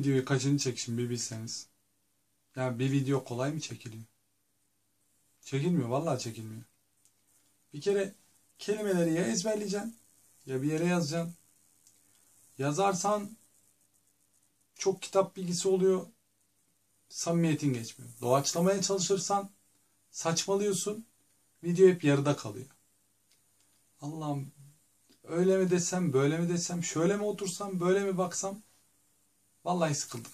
videoyu kaçıncı çekişim bir bilseniz. Yani bir video kolay mı çekiliyor? Çekilmiyor. Vallahi çekilmiyor. Bir kere kelimeleri ya ezberleyeceksin ya bir yere yazacaksın. Yazarsan çok kitap bilgisi oluyor. Samimiyetin geçmiyor. Doğaçlamaya çalışırsan saçmalıyorsun. Video hep yarıda kalıyor. Allah'ım öyle mi desem, böyle mi desem, şöyle mi otursam, böyle mi baksam? Vallahi sıkıldım.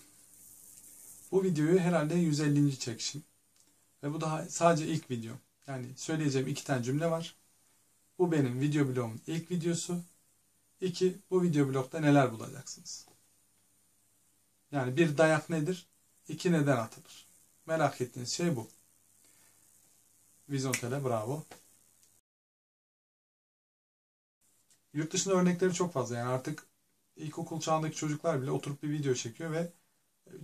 Bu videoyu herhalde 150. çekişim. Ve bu daha sadece ilk video. Yani söyleyeceğim iki tane cümle var. Bu benim video blogumun ilk videosu. İki, bu video blogda neler bulacaksınız? Yani bir dayak nedir? İki neden atılır? Merak ettiğiniz şey bu. Vizontele bravo. Yurt dışında örnekleri çok fazla. Yani artık ilkokul çağındaki çocuklar bile oturup bir video çekiyor ve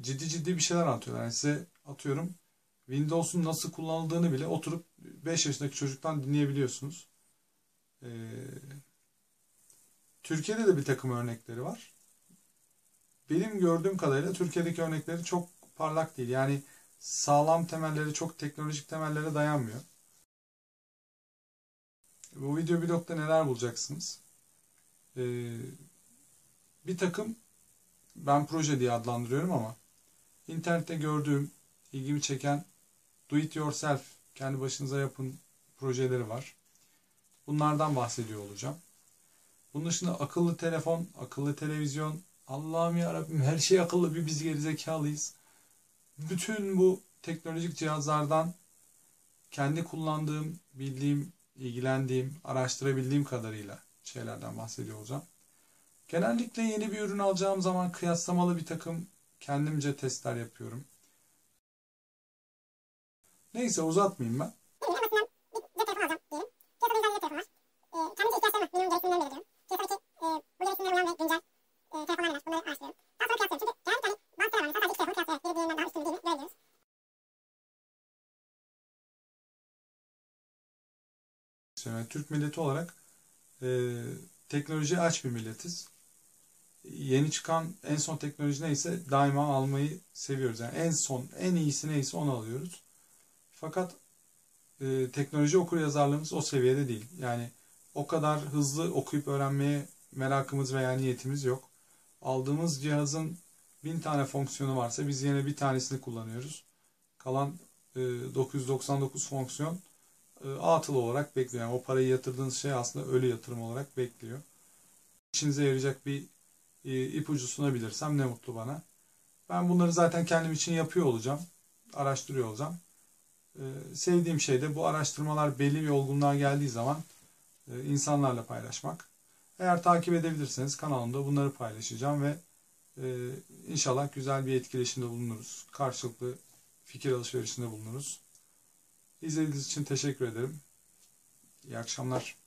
ciddi ciddi bir şeyler anlatıyorlar. Yani size atıyorum Windows'un nasıl kullanıldığını bile oturup 5 yaşındaki çocuktan dinleyebiliyorsunuz. Ee, Türkiye'de de bir takım örnekleri var. Benim gördüğüm kadarıyla Türkiye'deki örnekleri çok parlak değil. Yani sağlam temelleri çok teknolojik temellere dayanmıyor. Bu video blogda neler bulacaksınız? Ee, bir takım ben proje diye adlandırıyorum ama internette gördüğüm, ilgimi çeken do it yourself, kendi başınıza yapın projeleri var. Bunlardan bahsediyor olacağım. Bunun dışında akıllı telefon, akıllı televizyon, Allah'ım ya Rabbim her şey akıllı bir biz gerizekalıyız. Bütün bu teknolojik cihazlardan kendi kullandığım, bildiğim, ilgilendiğim, araştırabildiğim kadarıyla şeylerden bahsediyor olacağım. Genellikle yeni bir ürün alacağım zaman kıyaslamalı bir takım kendimce testler yapıyorum. Neyse uzatmayayım ben. Yani Türk milleti olarak e, teknoloji aç bir milletiz. Yeni çıkan en son teknoloji neyse daima almayı seviyoruz. Yani en son, en iyisi neyse onu alıyoruz. Fakat e, teknoloji okur yazarlığımız o seviyede değil. Yani o kadar hızlı okuyup öğrenmeye merakımız veya niyetimiz yok. Aldığımız cihazın bin tane fonksiyonu varsa biz yine bir tanesini kullanıyoruz. Kalan e, 999 fonksiyon e, atıl olarak bekliyor. Yani o parayı yatırdığınız şey aslında ölü yatırım olarak bekliyor. İşinize yarayacak bir ipucu sunabilirsem ne mutlu bana. Ben bunları zaten kendim için yapıyor olacağım. Araştırıyor olacağım. E, sevdiğim şey de bu araştırmalar belli bir olgunluğa geldiği zaman e, insanlarla paylaşmak. Eğer takip edebilirseniz kanalımda bunları paylaşacağım ve e, inşallah güzel bir etkileşimde bulunuruz. Karşılıklı fikir alışverişinde bulunuruz. İzlediğiniz için teşekkür ederim. İyi akşamlar.